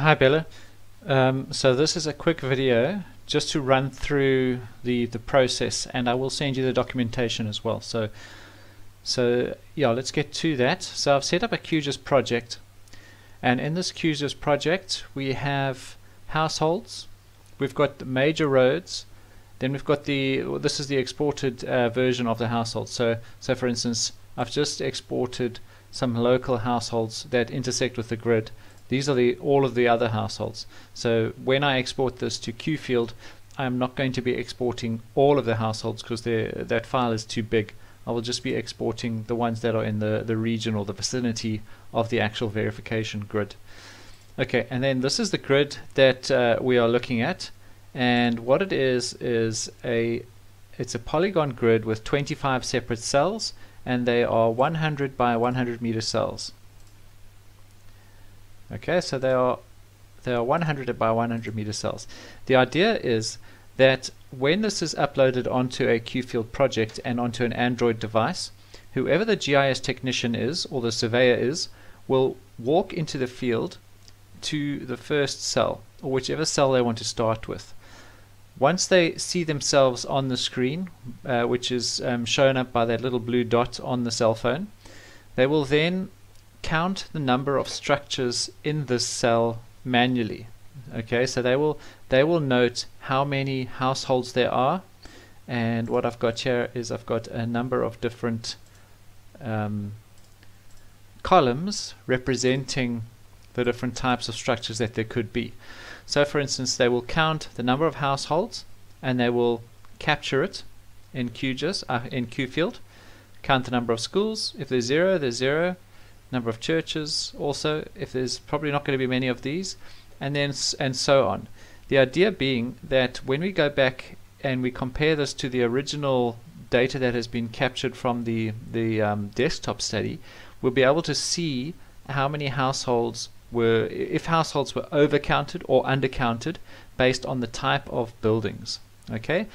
Hi Bella. Um, so this is a quick video just to run through the the process and I will send you the documentation as well. So so yeah, let's get to that. So I've set up a QGIS project and in this QGIS project we have households, we've got the major roads, then we've got the this is the exported uh, version of the household. So so for instance, I've just exported some local households that intersect with the grid these are the all of the other households. So when I export this to QField, I'm not going to be exporting all of the households because that file is too big. I will just be exporting the ones that are in the, the region or the vicinity of the actual verification grid. Okay, and then this is the grid that uh, we are looking at. And what it is, is a it's a polygon grid with 25 separate cells and they are 100 by 100 meter cells. Okay, so they are they are 100 by 100 meter cells. The idea is that when this is uploaded onto a QField project and onto an Android device, whoever the GIS technician is or the surveyor is will walk into the field to the first cell or whichever cell they want to start with. Once they see themselves on the screen, uh, which is um, shown up by that little blue dot on the cell phone, they will then count the number of structures in this cell manually. Okay, so they will they will note how many households there are, and what I've got here is I've got a number of different um, columns representing the different types of structures that there could be. So, for instance, they will count the number of households and they will capture it in QGIS uh, in QField. Count the number of schools. If there's zero, there's zero number of churches also if there's probably not going to be many of these and then and so on. The idea being that when we go back and we compare this to the original data that has been captured from the the um, desktop study we'll be able to see how many households were if households were overcounted or undercounted based on the type of buildings okay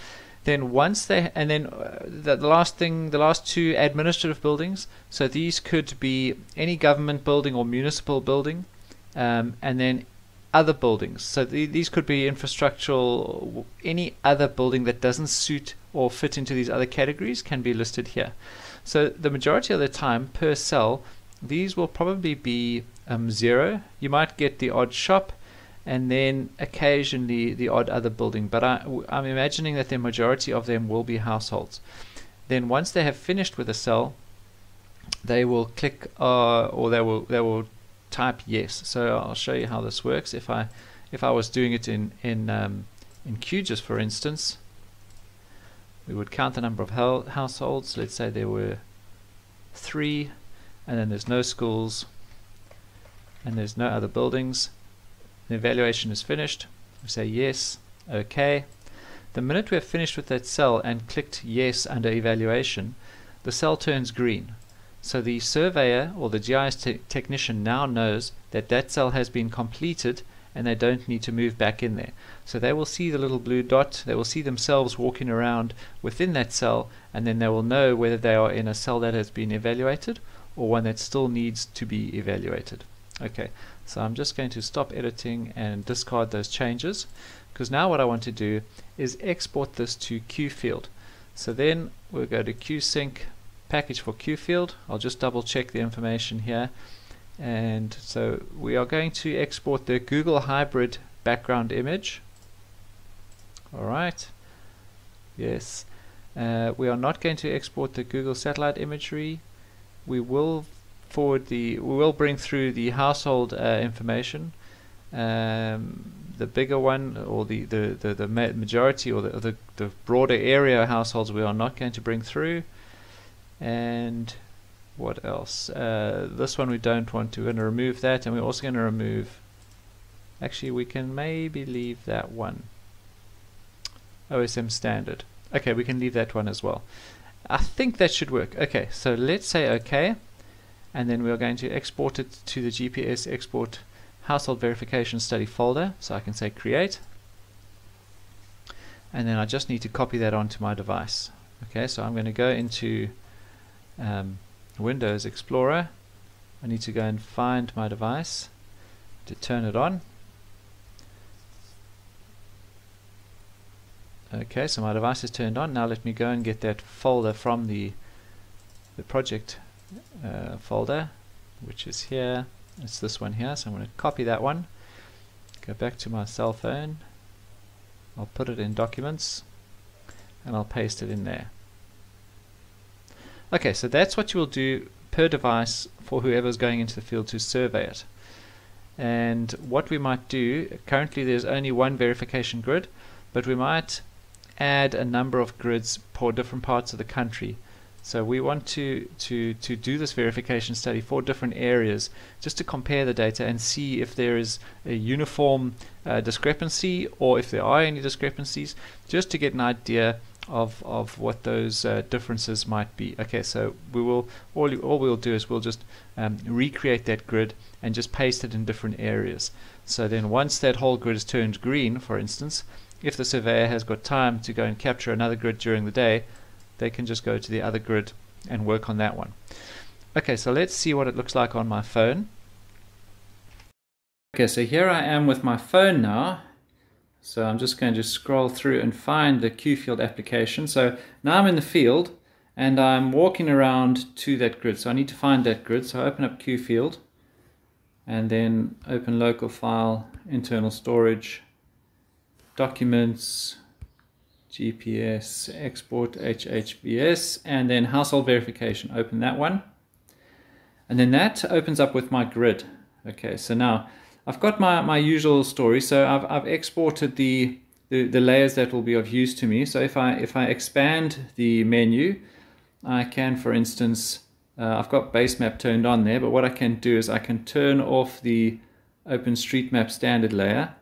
then once they and then uh, the, the, last thing the last two administrative buildings so these could be any government building or municipal building um, and then other buildings. So the, these could be infrastructural any other building that doesn't suit or fit into these other categories can be listed here. So the majority of the time per cell these will probably be um, zero. You might get the odd shop and then occasionally the odd other building. But I, I'm imagining that the majority of them will be households. Then once they have finished with a cell, they will click uh, or they will they will type yes. So I'll show you how this works. If I if I was doing it in in um, in QGIS, for instance, we would count the number of households. Let's say there were three, and then there's no schools, and there's no other buildings the evaluation is finished. We say yes, okay. The minute we have finished with that cell and clicked yes under evaluation, the cell turns green. So the surveyor or the GIS te technician now knows that that cell has been completed and they don't need to move back in there. So they will see the little blue dot, they will see themselves walking around within that cell and then they will know whether they are in a cell that has been evaluated or one that still needs to be evaluated. Okay, so I'm just going to stop editing and discard those changes because now what I want to do is export this to QField. So then we'll go to QSync package for QField. I'll just double check the information here. And so we are going to export the Google Hybrid background image. Alright. Yes. Uh, we are not going to export the Google satellite imagery. We will forward the we will bring through the household uh, information. Um, the bigger one or the the, the, the majority or the, the, the broader area households we are not going to bring through. And what else? Uh, this one we don't want to we're going to remove that and we're also going to remove actually we can maybe leave that one. OSM standard. Okay we can leave that one as well. I think that should work. Okay so let's say okay and then we're going to export it to the GPS export household verification study folder. So I can say create. And then I just need to copy that onto my device. Okay so I'm going to go into um, Windows Explorer. I need to go and find my device to turn it on. Okay so my device is turned on. Now let me go and get that folder from the the project uh, folder, which is here. It's this one here. So I'm going to copy that one. Go back to my cell phone. I'll put it in documents and I'll paste it in there. Okay, so that's what you will do per device for whoever's going into the field to survey it. And what we might do, currently there's only one verification grid, but we might add a number of grids for different parts of the country. So we want to, to, to do this verification study for different areas just to compare the data and see if there is a uniform uh, discrepancy or if there are any discrepancies just to get an idea of, of what those uh, differences might be. Okay, so we will all, all we'll do is we'll just um, recreate that grid and just paste it in different areas. So then once that whole grid is turned green, for instance, if the surveyor has got time to go and capture another grid during the day, they can just go to the other grid and work on that one. Okay, so let's see what it looks like on my phone. Okay, so here I am with my phone now. So I'm just going to scroll through and find the QField application. So now I'm in the field and I'm walking around to that grid. So I need to find that grid. So I open up QField and then open local file, internal storage, documents, GPS, export HHBS, and then household verification. Open that one. And then that opens up with my grid. Okay, so now I've got my, my usual story. So I've, I've exported the, the, the layers that will be of use to me. So if I, if I expand the menu, I can, for instance, uh, I've got base map turned on there, but what I can do is I can turn off the OpenStreetMap standard layer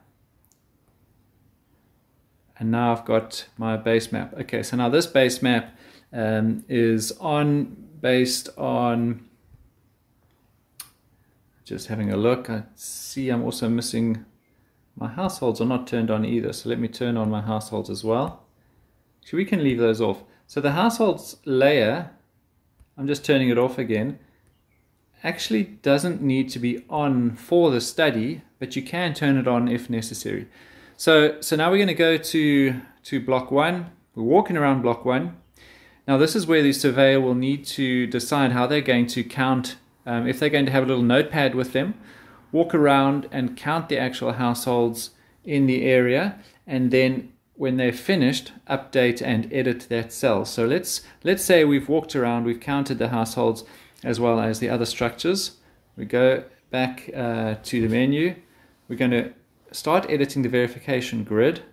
and now I've got my base map. Okay, so now this base map um, is on based on just having a look. I see I'm also missing my households are not turned on either. So let me turn on my households as well. So we can leave those off. So the households layer, I'm just turning it off again, actually doesn't need to be on for the study, but you can turn it on if necessary. So, so now we're going to go to, to block one. We're walking around block one. Now this is where the surveyor will need to decide how they're going to count, um, if they're going to have a little notepad with them, walk around and count the actual households in the area, and then when they're finished, update and edit that cell. So let's, let's say we've walked around, we've counted the households as well as the other structures. We go back uh, to the menu. We're going to start editing the verification grid.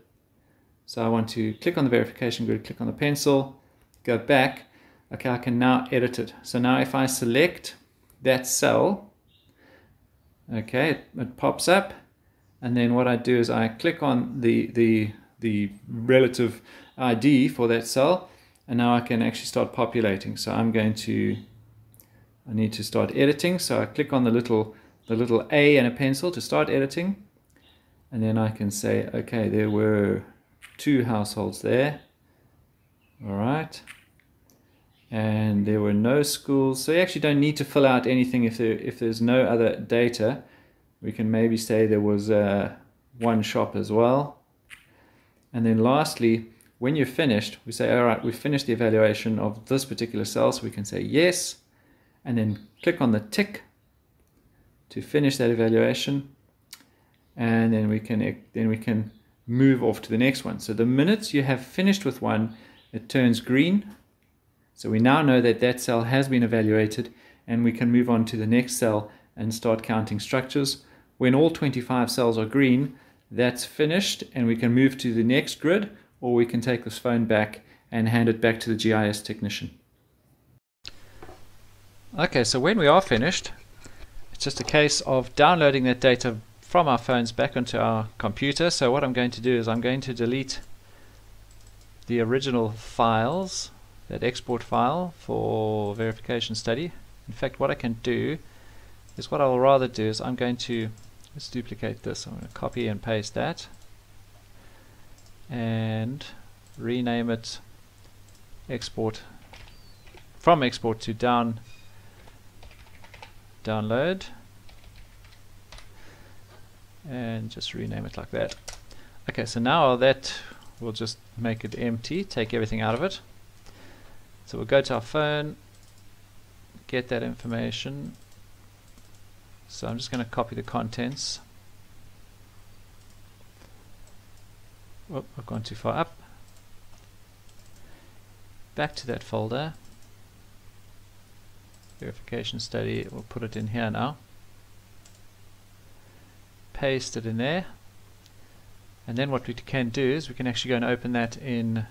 So I want to click on the verification grid, click on the pencil, go back. Okay, I can now edit it. So now if I select that cell, okay, it, it pops up. And then what I do is I click on the, the, the relative ID for that cell. And now I can actually start populating. So I'm going to, I need to start editing. So I click on the little, the little A and a pencil to start editing and then I can say okay there were two households there. All right. And there were no schools. So you actually don't need to fill out anything if there if there's no other data. We can maybe say there was uh, one shop as well. And then lastly when you're finished we say all right we've finished the evaluation of this particular cell. So we can say yes. And then click on the tick to finish that evaluation and then we can then we can move off to the next one. So the minute you have finished with one, it turns green. So we now know that that cell has been evaluated and we can move on to the next cell and start counting structures. When all 25 cells are green, that's finished and we can move to the next grid or we can take this phone back and hand it back to the GIS technician. Okay, so when we are finished, it's just a case of downloading that data from our phones back onto our computer. So what I'm going to do is I'm going to delete the original files, that export file for verification study. In fact, what I can do is what I'll rather do is I'm going to, let's duplicate this, I'm going to copy and paste that and rename it export from export to down download and just rename it like that. Okay, so now that we'll just make it empty, take everything out of it. So we'll go to our phone, get that information. So I'm just going to copy the contents. Oh, I've gone too far up. Back to that folder. Verification study, we'll put it in here now. Paste it in there. And then what we can do is we can actually go and open that in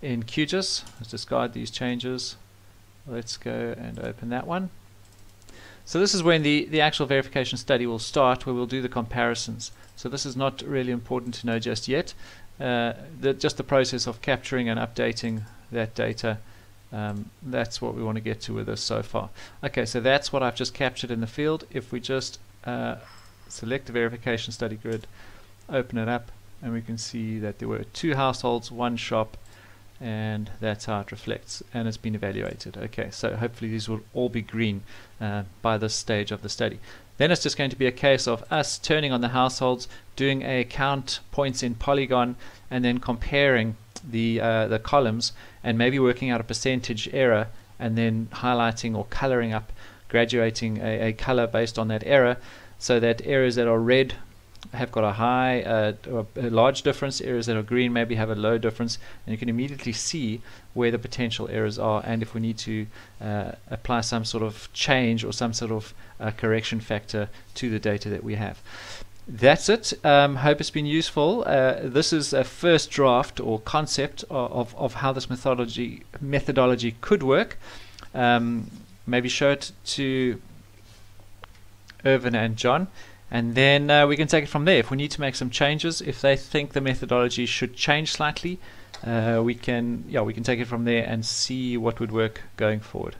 in QGIS. Let's discard these changes. Let's go and open that one. So this is when the, the actual verification study will start where we'll do the comparisons. So this is not really important to know just yet. Uh, the, just the process of capturing and updating that data um, that's what we want to get to with this so far. Okay, so that's what I've just captured in the field. If we just uh, select the verification study grid, open it up, and we can see that there were two households, one shop, and that's how it reflects and it's been evaluated. Okay so hopefully these will all be green uh, by this stage of the study. Then it's just going to be a case of us turning on the households doing a count points in polygon and then comparing the uh, the columns and maybe working out a percentage error and then highlighting or coloring up graduating a, a color based on that error so that areas that are red have got a high, uh, a large difference. Areas that are green maybe have a low difference, and you can immediately see where the potential errors are, and if we need to uh, apply some sort of change or some sort of uh, correction factor to the data that we have. That's it. Um, hope it's been useful. Uh, this is a first draft or concept of, of, of how this methodology methodology could work. Um, maybe show it to Irvin and John and then uh, we can take it from there. If we need to make some changes, if they think the methodology should change slightly, uh, we can yeah we can take it from there and see what would work going forward.